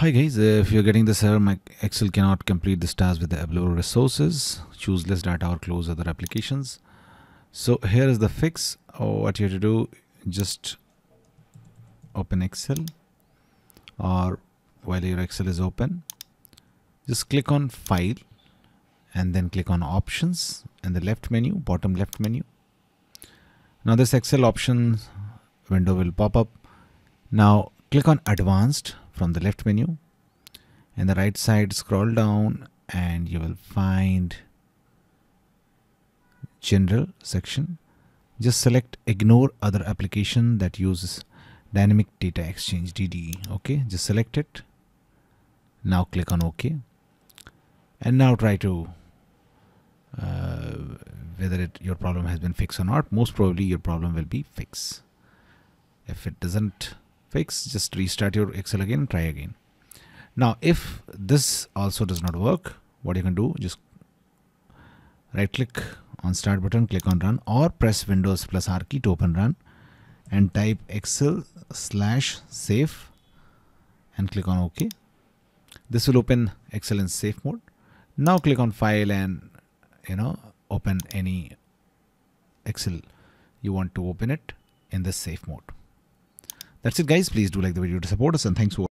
Hi guys, if you're getting this error, my Excel cannot complete this task with the available resources. Choose less data or close other applications. So here is the fix. Oh, what you have to do, just open Excel or while your Excel is open, just click on File and then click on Options in the left menu, bottom left menu. Now this Excel option window will pop up. Now click on Advanced from the left menu and the right side scroll down and you will find general section. Just select ignore other application that uses dynamic data exchange DDE okay? Just select it. Now click on OK and now try to uh, whether it your problem has been fixed or not. Most probably your problem will be fixed. If it doesn't fix just restart your excel again try again. Now if this also does not work what you can do just right click on start button click on run or press windows plus r key to open run and type excel slash save and click on ok. This will open excel in safe mode. Now click on file and you know open any excel you want to open it in the safe mode that's it guys. Please do like the video to support us and thanks for